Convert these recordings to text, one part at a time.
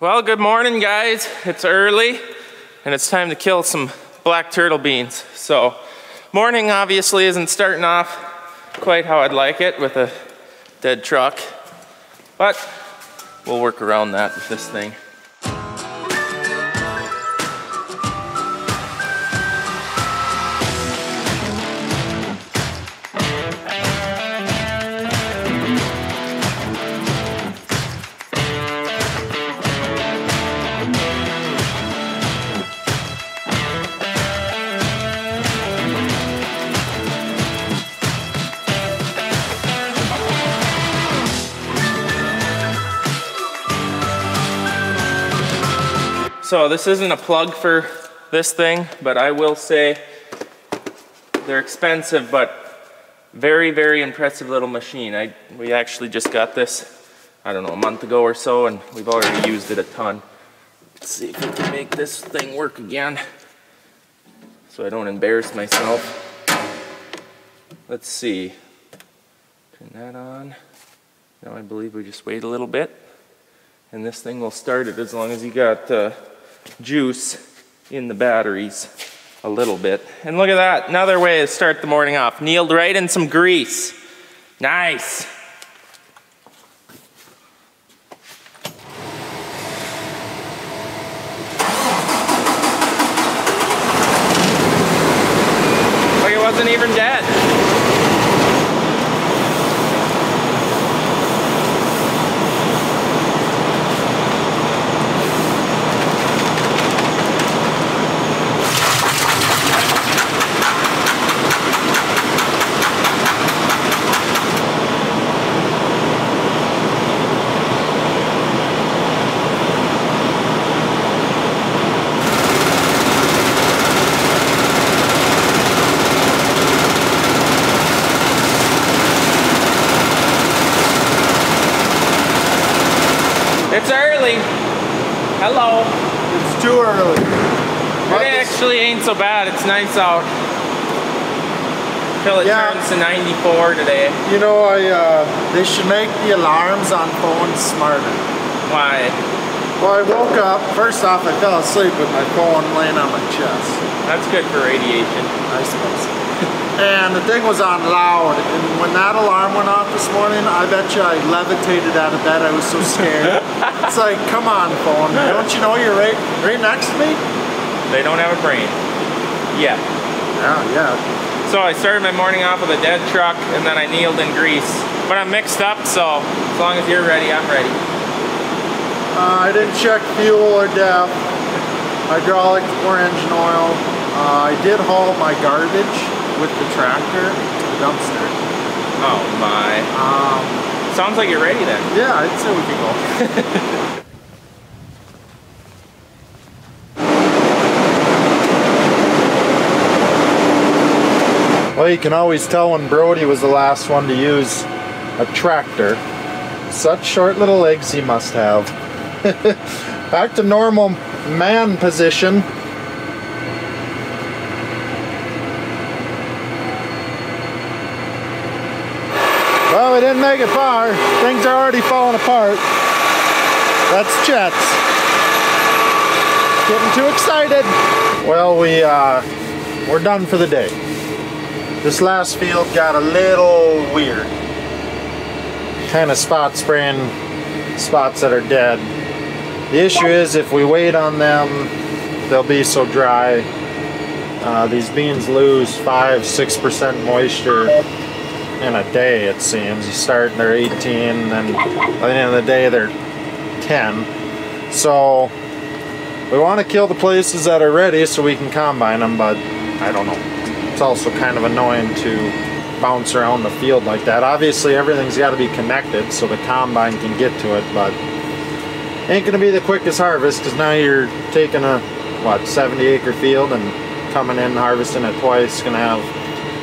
Well, good morning, guys. It's early and it's time to kill some black turtle beans. So, morning obviously isn't starting off quite how I'd like it with a dead truck, but we'll work around that with this thing. So this isn't a plug for this thing, but I will say they're expensive, but very, very impressive little machine. I, we actually just got this, I don't know, a month ago or so, and we've already used it a ton. Let's see if we can make this thing work again so I don't embarrass myself. Let's see. Turn that on. Now I believe we just wait a little bit and this thing will start it as long as you got uh, juice in the batteries a little bit. And look at that, another way to start the morning off. Kneeled right in some grease. Nice. It wasn't even dead. It's early. Hello. Early. It actually ain't so bad. It's nice out. Till it Yeah. turns to 94 today. You know, I uh, they should make the alarms on phones smarter. Why? Well, I woke up. First off, I fell asleep with my phone laying on my chest. That's good for radiation. I suppose. And the thing was on loud. And when that alarm went off this morning, I bet you I levitated out of bed. I was so scared. it's like, come on, phone. Don't you know you're right, right next to me? They don't have a brain. Yeah. Yeah, yeah. So I started my morning off with a dead truck and then I kneeled in grease. But I'm mixed up, so as long as you're ready, I'm ready. Uh, I didn't check fuel or depth, hydraulic or engine oil. Uh, I did haul my garbage with the tractor to the dumpster. Oh my. Um, Sounds like you're ready then. yeah, I'd say we can go. well, you can always tell when Brody was the last one to use a tractor. Such short little legs he must have. Back to normal man position. We didn't make it far. Things are already falling apart. That's Jets. Getting too excited. Well, we uh, we're done for the day. This last field got a little weird. Kind of spot spraying spots that are dead. The issue is if we wait on them, they'll be so dry. Uh, these beans lose five, six percent moisture in a day. It seems you start and they're 18, and then by the end of the day they're 10. So we want to kill the places that are ready so we can combine them, but I don't know. It's also kind of annoying to bounce around the field like that. Obviously everything's got to be connected so the combine can get to it, but ain't gonna be the quickest harvest because now you're taking a what 70 acre field and coming in harvesting it twice gonna have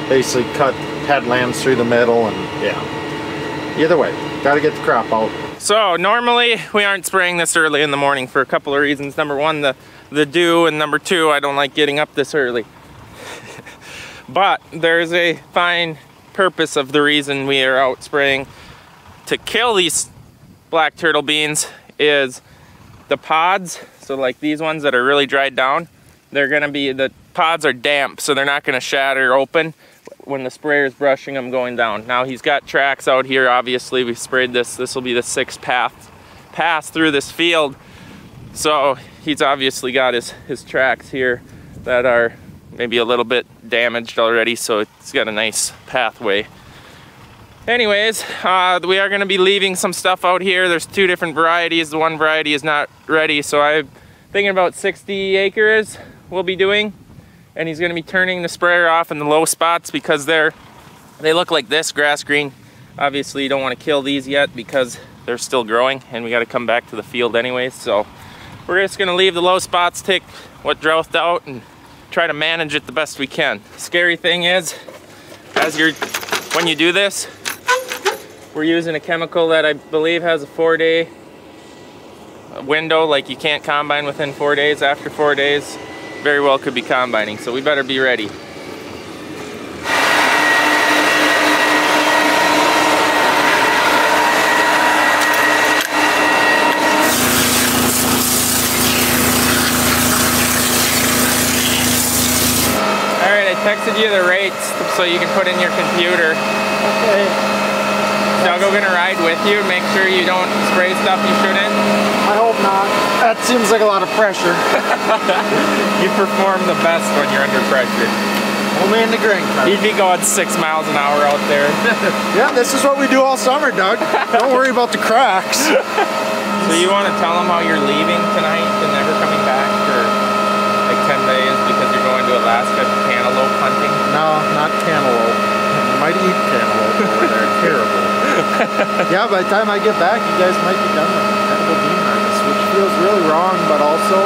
basically cut headlands through the middle and yeah either way gotta get the crop out So normally we aren't spraying this early in the morning for a couple of reasons. Number one, the, the dew, and number two, I don't like getting up this early. but there's a fine purpose of the reason we are out spraying to kill these black turtle beans is the pods, so like these ones that are really dried down, they're gonna be, the pods are damp, so they're not gonna shatter open when the sprayer is brushing them going down. Now he's got tracks out here, obviously we sprayed this, this will be the sixth path, pass through this field. So he's obviously got his, his tracks here that are maybe a little bit damaged already, so it's got a nice pathway. Anyways, uh, we are gonna be leaving some stuff out here. There's two different varieties. The one variety is not ready, so I'm thinking about 60 acres we'll be doing. And he's gonna be turning the sprayer off in the low spots because they're, they look like this, grass green. Obviously you don't wanna kill these yet because they're still growing and we gotta come back to the field anyways. So we're just gonna leave the low spots, take what drought out and try to manage it the best we can. Scary thing is, as you're, when you do this, we're using a chemical that I believe has a four day window, like you can't combine within four days. After four days, very well could be combining, so we better be ready. All right, I texted you the rates so you can put in your computer. Okay. Doug gonna ride with you and make sure you don't spray stuff you shouldn't. I hope not. That seems like a lot of pressure. You perform the best when you're under pressure. Only in the green car. You'd be going six miles an hour out there. Yeah, this is what we do all summer, Doug. Don't worry about the cracks. So you want to tell them how you're leaving tonight and never coming back for like 10 days because you're going to Alaska cantaloupe hunting? No, not cantaloupe. You might eat cantaloupe over there. Terrible. yeah, by the time I get back, you guys might be done with edible bean harvest, which feels really wrong, but also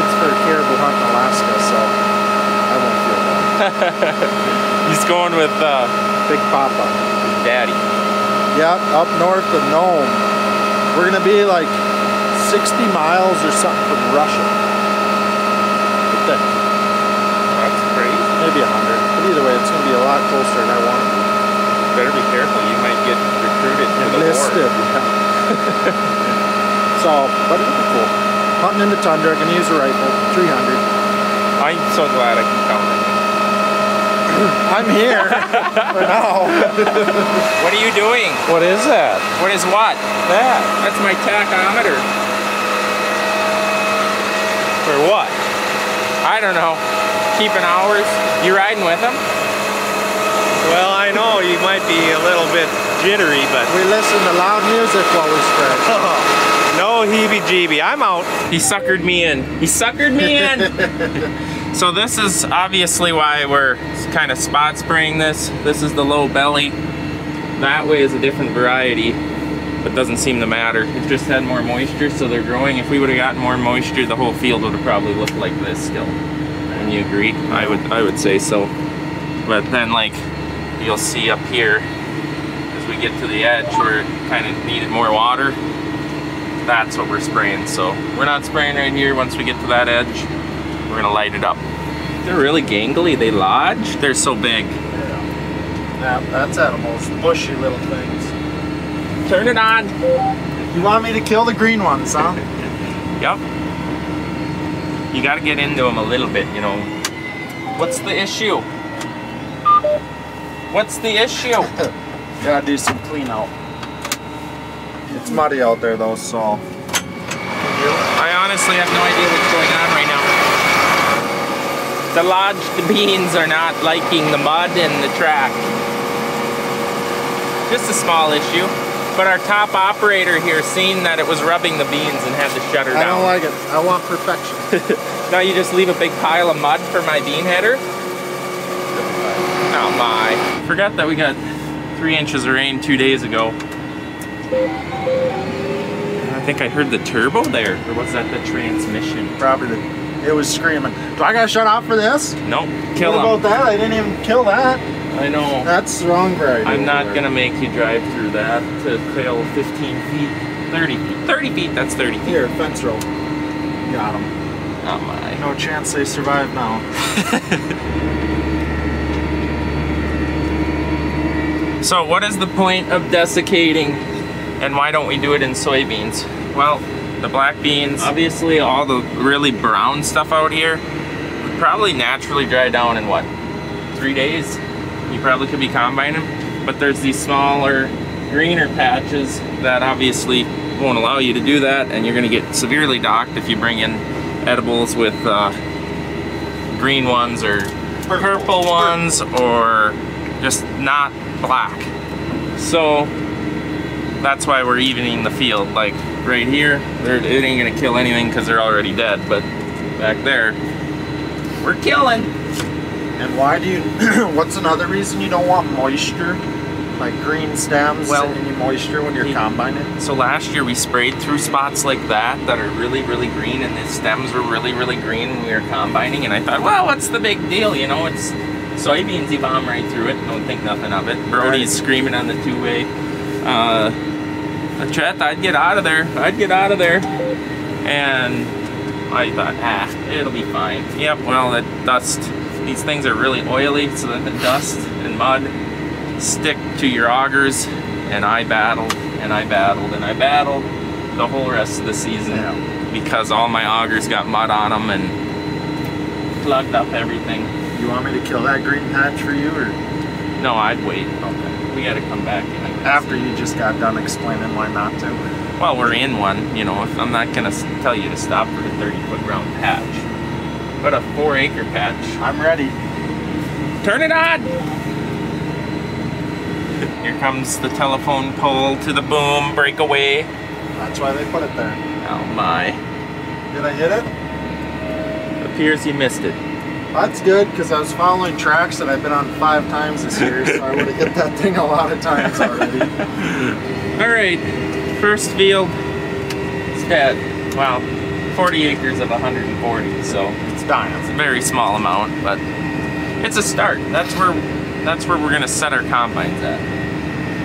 it's for a caribou hunt in Alaska, so I won't feel bad. He's going with uh, Big Papa. Daddy. Yep, up north of Nome. We're gonna be like 60 miles or something from Russia. I think. That's crazy. Maybe 100. But either way, it's gonna be a lot closer than I want to be. Better be careful. You might get recruited to the war. Enlisted. yeah. so, but it'll be cool. Hunting in the tundra, gonna use a rifle, 300. I'm so glad I can count on you. I'm here for now. What are you doing? What is that? What is what? That. That's my tachometer. For what? I don't know. Keeping hours. You riding with him? Well, I know you might be a little bit jittery, but We listen to loud music while we spread. no heebie-jeebie. I'm out. He suckered me in. He suckered me in. so this is obviously why we're kind of spot spraying this. This is the low belly. That way is a different variety, but doesn't seem to matter. It just had more moisture, so they're growing. If we would have gotten more moisture, the whole field would have probably looked like this still. Wouldn't you agree? I would. I would say so. But then, like you'll see up here, as we get to the edge, where it kind of needed more water that's what we're spraying. So we're not spraying right here. Once we get to that edge, we're gonna light it up. They're really gangly. They lodge. They're so big. Yeah, that's out of most bushy little things. Turn it on. You want me to kill the green ones, huh? Yep. You gotta get into them a little bit, you know. What's the issue? What's the issue? Gotta do some clean out. It's muddy out there though, so. I honestly have no idea what's going on right now. The lodged beans are not liking the mud and the track. Just a small issue. But our top operator here seen that it was rubbing the beans and had to shut her I don't like it. I want perfection. now you just leave a big pile of mud for my bean header? Oh my. Forgot that we got three inches of rain two days ago. I think I heard the turbo there. Or was that the transmission? Probably it was screaming. Do I gotta shut off for this? Nope. Kill what about that? I didn't even kill that. I know. That's the wrong variety. I'm not over gonna make you drive through that to fail 15 feet. 30 feet. 30 feet, that's 30 feet. Here, fence rope. Got him. Oh my. No chance they survive now. So what is the point of desiccating and why don't we do it in soybeans? Well, the black beans. Obviously, all the really brown stuff out here would probably naturally dry down in what, three days? You probably could be combining. Them, but there's these smaller, greener patches that obviously won't allow you to do that, and you're gonna get severely docked if you bring in edibles with uh, green ones or purple ones or just not black. So that's why we're evening the field. Like right here, it ain't gonna kill anything because they're already dead. But back there, we're killing. And why do you, what's another reason you don't want moisture? Like green stems Well, any moisture when you're combining? So last year we sprayed through spots like that that are really, really green, and the stems were really, really green when we were combining. And I thought, well, what's the big deal? You know, it's soybeans. You bomb right through it. Don't think nothing of it. Brody's screaming on the two-way. Uh, Chet, I'd get out of there. I'd get out of there. And I thought, ah, it'll be fine. Yep. Well, the dust. These things are really oily, so that the dust and mud stick to your augers and I battled and I battled and I battled the whole rest of the season Yeah. because all my augers got mud on them and plugged up everything. You want me to kill that green patch for you or No, I'd wait. Okay. We gotta come back in. after you just got done explaining why not to? Well, we're in one, you know, if I'm not gonna tell you to stop for the 30 foot round patch. But a four acre patch. I'm ready. Turn it on! Here comes the telephone pole to the boom, breakaway. That's why they put it there. Oh my. Did I hit it? Appears you missed it. That's good because I was following tracks that I've been on five times this year, so I would have hit that thing a lot of times already. Alright, first field. It's dead. Wow, 40 acres of 140, so It's dying. it's a very small amount, but it's a start. That's where that's where we're gonna set our combines at.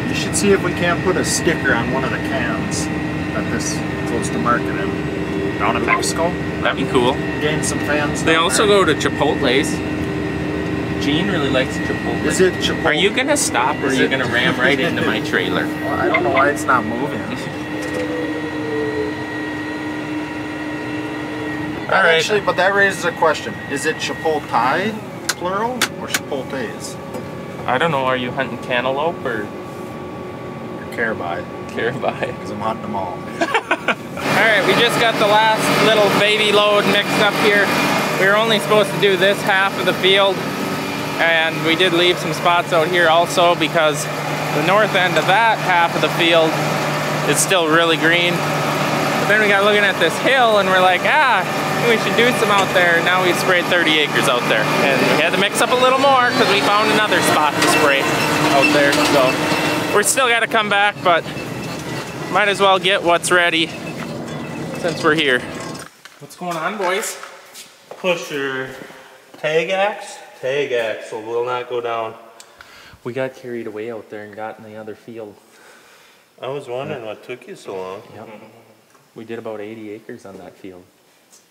You should see if we can't put a sticker on one of the cans that this goes to market in. Down in Mexico, That'd be cool. gain some fans. They also there. go to Chipotle's. Gene really likes Chipotle. Is it Chipotle? Are you gonna stop or are you gonna ram right into my trailer? Well, I don't know why it's not moving. All right. Actually, but that raises a question: Is it Chipotle plural or Chipotles? I don't know, are you hunting cantaloupe or Or Carabai? caribou? Because I'm hunting them all. Alright, we just got the last little baby load mixed up here. We were only supposed to do this half of the field, and we did leave some spots out here also because the north end of that half of the field is still really green. But then we got looking at this hill and we're like, ah, we should do some out there. Now we've sprayed 30 acres out there. And we had to mix up a little more because we found another spot to spray out there. So we're still got to come back, but might as well get what's ready since we're here. What's going on, boys? Pusher tag axe? Tag axle will not go down. We got carried away out there and got in the other field. I was wondering what took you so long. Yep. We did about 80 acres on that field.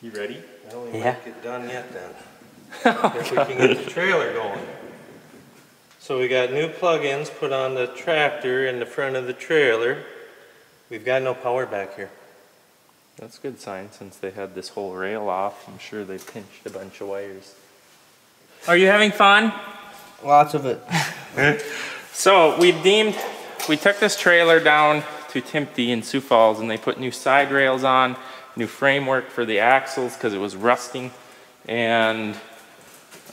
You ready? Well, we Yeah. might get done yet then. If we can get the trailer going. So we got new plugins put on the tractor in the front of the trailer. We've got no power back here. That's a good sign since they had this whole rail off. I'm sure they pinched a bunch of wires. Are you having fun? Lots of it. So we've deemed, we took this trailer down to Timpte in Sioux Falls and they put new side rails on, new framework for the axles because it was rusting. And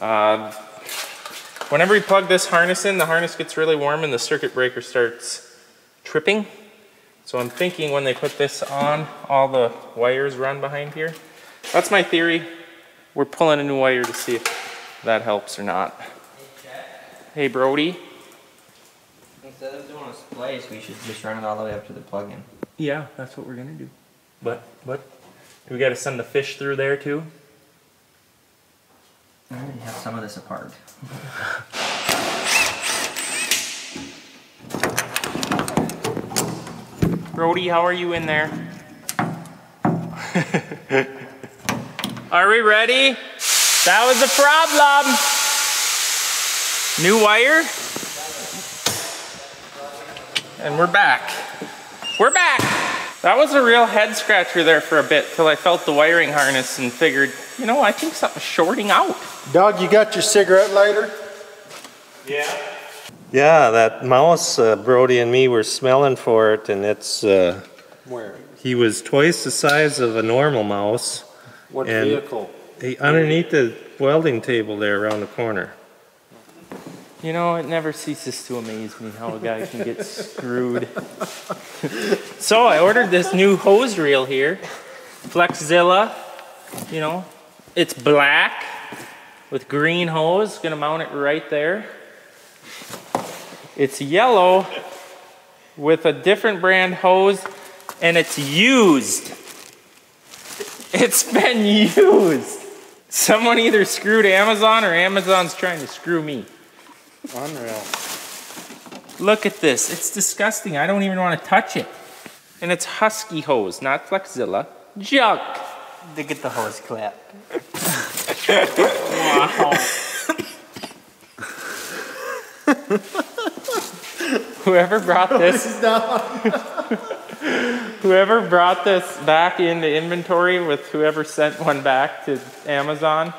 uh, whenever you plug this harness in, the harness gets really warm and the circuit breaker starts tripping. So I'm thinking when they put this on, all the wires run behind here. That's my theory. We're pulling a new wire to see if that helps or not. Hey Brody. Instead of doing a splice, we should just run it all the way up to the plug-in. Yeah, that's what we're gonna do. But, but, we gotta send the fish through there too? I already have some of this apart. Brody, how are you in there? are we ready? That was the problem. New wire. And we're back. We're back. That was a real head scratcher there for a bit till I felt the wiring harness and figured, you know, I think something's shorting out. Doug, you got your cigarette lighter? Yeah. Yeah, that mouse, uh, Brody and me were smelling for it, and it's, uh, Where? he was twice the size of a normal mouse. What And- vehicle? He, underneath the welding table there around the corner. You know, it never ceases to amaze me how a guy can get screwed. so I ordered this new hose reel here, Flexzilla. You know, it's black with green hose. Gonna mount it right there. It's yellow with a different brand hose, and it's used. It's been used. Someone either screwed Amazon or Amazon's trying to screw me. Unreal. Look at this. It's disgusting. I don't even want to touch it. And it's Husky hose, not Flexzilla. Junk. To get the hose clip. Wow. Whoever brought this, whoever brought this back into inventory with whoever sent one back to Amazon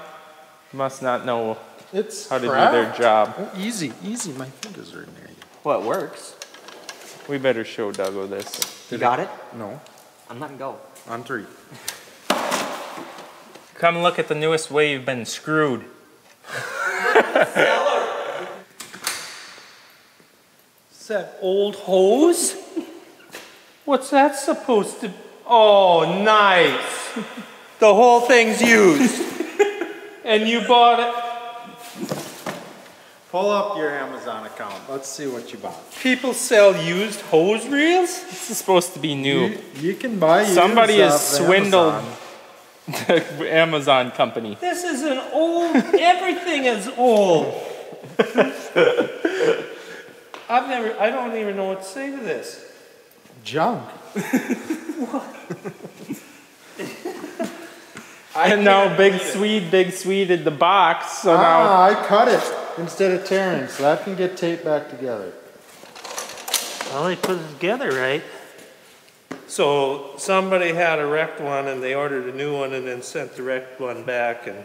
must not know It's how to crap. do their job. Oh, easy, easy. My fingers are in there. Well, it works. We better show Dougo this. You got it? No, I'm letting go. on three. Come look at the newest way you've been screwed. Is that old hose? What's that supposed to? Oh, nice. The whole thing's used. and you bought it. Pull up your Amazon account. Let's see what you bought. People sell used hose reels? This is supposed to be new. You, you can buy. Somebody used has swindled Amazon. the Amazon company. This is an old, everything is old. I've never, I don't even know what to say to this. junk. I and now Big Swede, Big Swede in the box, so now, Ah, I cut it instead of tearing, so that can get taped back together. Well, they put it together right. So somebody had a wrecked one and they ordered a new one and then sent the wrecked one back and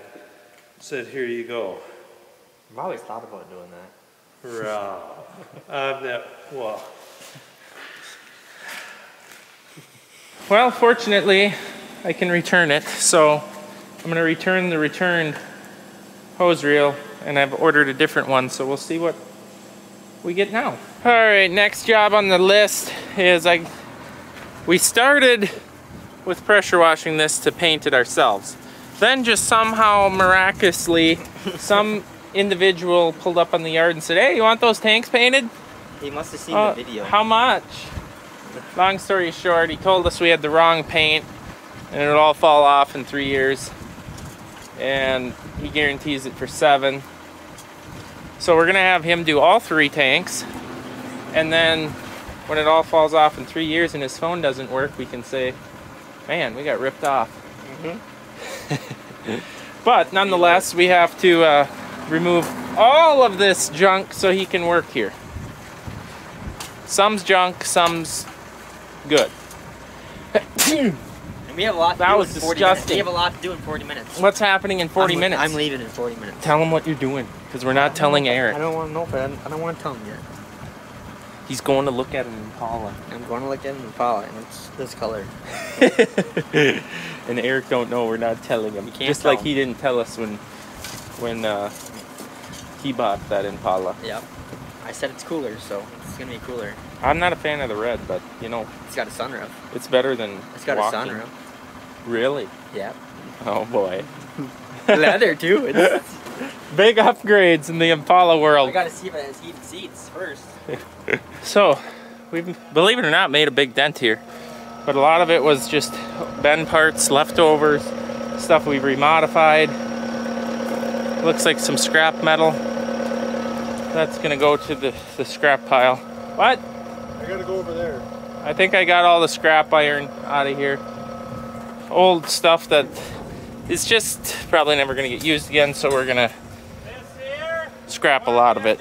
said, here you go. I've always thought about doing that. I've never, well, well, fortunately, I can return it, so I'm going to return the returned hose reel, and I've ordered a different one, so we'll see what we get now. All right, next job on the list is I we started with pressure washing this to paint it ourselves. Then just somehow miraculously some individual pulled up on the yard and said, "Hey, you want those tanks painted?" He must have seen Uh, the video. How much? Long story short, he told us we had the wrong paint and it would all fall off in three years. And he guarantees it for seven. So we're gonna have him do all three tanks. And then when it all falls off in three years and his phone doesn't work, we can say, man, we got ripped off. but nonetheless, we have to uh, remove all of this junk so he can work here. Some's junk, some's good. And we have a lot to That do was in 40 minutes. disgusting. We have a lot to do in 40 minutes. What's happening in 40 I'm, minutes? I'm leaving in 40 minutes. Tell him what you're doing, because we're not telling Eric. I don't want to know, but I don't, don't want to tell him yet. He's going to look at an Impala. I'm going to look at an Impala, and it's this color. and Eric don't know we're not telling him. Just tell like him. he didn't tell us when when uh, he bought that Impala. Yep. I said it's cooler, so it's to be cooler. I'm not a fan of the red, but you know, It's got a sunroof. it's better than It's got walking. a sunroof. Really? Yep. Oh boy. Leather, too. It's, Big upgrades in the Impala I world. got to see if it has heated seats first. So, we've, believe it or not, made a big dent here. But a lot of it was just bend parts, leftovers, stuff we've remodified. Looks like some scrap metal. That's gonna go to the, the scrap pile. What? I gotta go over there. I think I got all the scrap iron out of here. Old stuff that is just probably never gonna get used again, so we're gonna scrap a lot of it.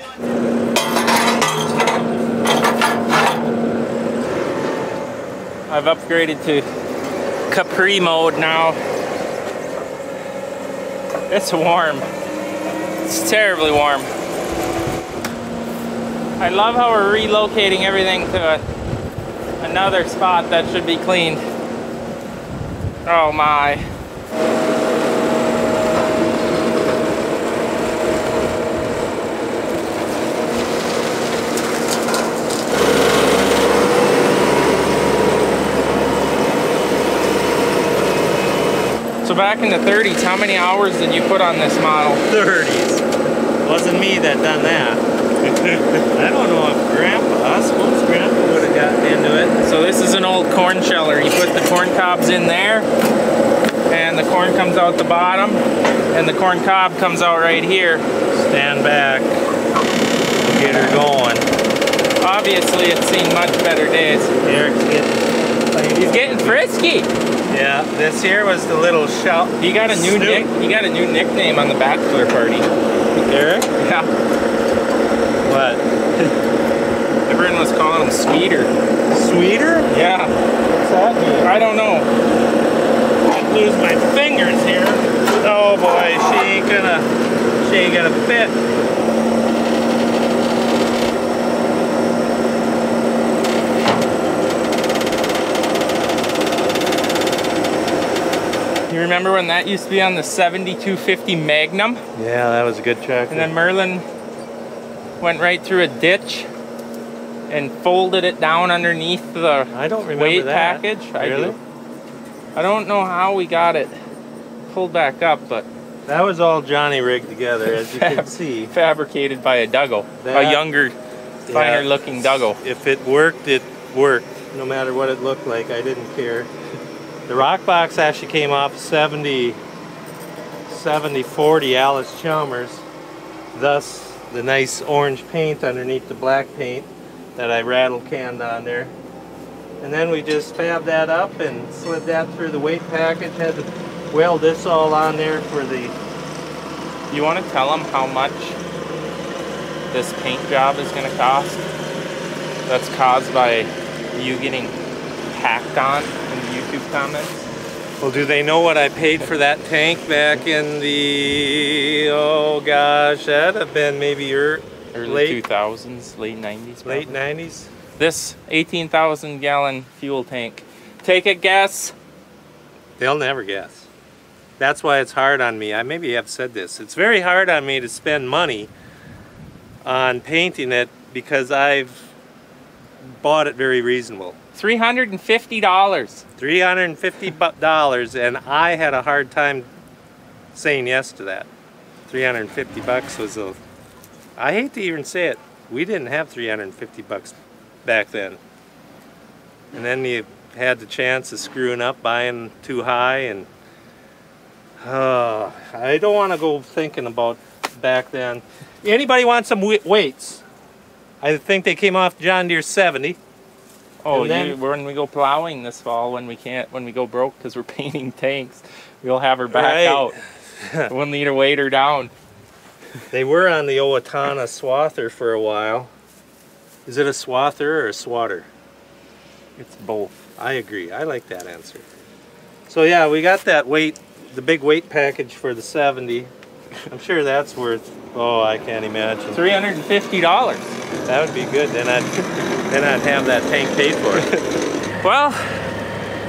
I've upgraded to Capri mode now. It's warm. It's terribly warm. I love how we're relocating everything to a, another spot that should be cleaned. Oh my. Back in the 30s, how many hours did you put on this model? 30s. Wasn't me that done that. I don't know if Grandpa, I suppose Grandpa would have gotten into it. So this is an old corn sheller. You put the corn cobs in there, and the corn comes out the bottom, and the corn cob comes out right here. Stand back. Get her going. Obviously, it's seen much better days. Eric's getting. He's getting frisky. Yeah, this here was the little shout. He got a new nick. He got a new nickname on the bachelor party. Eric? Yeah, What? everyone was calling him Sweeter. Sweeter? Yeah, What's that mean? I don't know. I lose my fingers here. Oh boy, she ain't gonna. She ain't gonna fit. Remember when that used to be on the 7250 Magnum? Yeah, that was a good tractor. And then Merlin went right through a ditch and folded it down underneath the I don't remember weight that. package. I Really? do. I don't know how we got it pulled back up, but That was all Johnny rigged together, as you can see. fabricated by a Duggo, a That- younger, finer Yeah. looking Duggo. If it worked, it worked. No matter what it looked like, I didn't care. The rock box actually came off 70, 70 40 Allis-Chalmers. Thus, the nice orange paint underneath the black paint that I rattle canned on there. And then we just fabbed that up and slid that through the weight package. Had to weld this all on there for the. You want to tell them how much this paint job is going to cost? That's caused by you getting hacked on YouTube comments. Well, do they know what I paid for that tank back in the? Oh gosh, that'd have been maybe your Early Late- 2000s, late 90s. late probably. '90s. This 18,000 gallon fuel tank. Take a guess. They'll never guess. That's why it's hard on me. I maybe have said this. It's very hard on me to spend money on painting it because I've bought it very reasonable. $350. Three hundred and fifty dollars, and I had a hard time saying yes to that. Three hundred and fifty bucks was a. I hate to even say it. We didn't have three hundred and fifty bucks back then. And then you had the chance of screwing up, buying too high, and uh, I don't want to go thinking about back then. Anybody want some weights? I think they came off John Deere 70. Oh, And then- you, when we go plowing this fall, when we can't, when we go broke because we're painting tanks, we'll have her back Right. out. we'll need to weight her down. They were on the Owatonna swather for a while. Is it a swather or a swatter? It's both. I agree. I like that answer. So yeah, we got that weight, the big weight package for the 70. I'm sure that's worth. Oh, I can't imagine. $350. That would be good. Then I'd then I'd have that tank paid for. Well,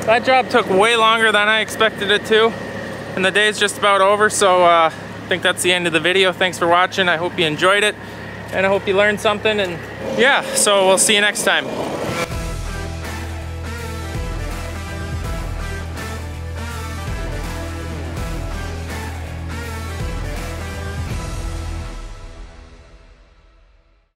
that job took way longer than I expected it to, and the day's just about over, so uh, I think that's the end of the video. Thanks for watching. I hope you enjoyed it, and I hope you learned something, and yeah, so we'll see you next time.